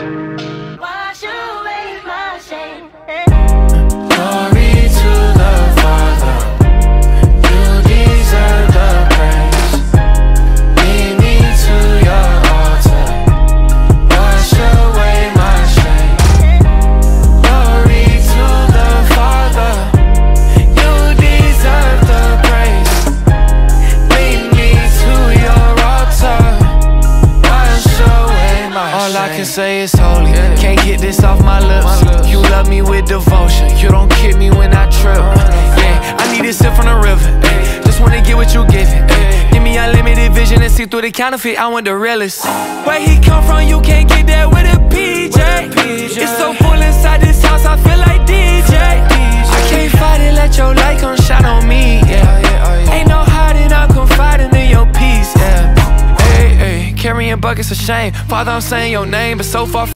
Wash I can say is holy. Can't get this off my lips. You love me with devotion. You don't kick me when I trip. Uh-huh. Yeah, I need a sip from the river. Just wanna get what you giving. Give me unlimited vision and see through the counterfeit. I want the realest. Where he come from, you can't get that with a PJ. It's so full inside this house, I feel like DJ. I can't fight it, let your light come shine carrying buckets of shame. Father, I'm saying your name, but so far.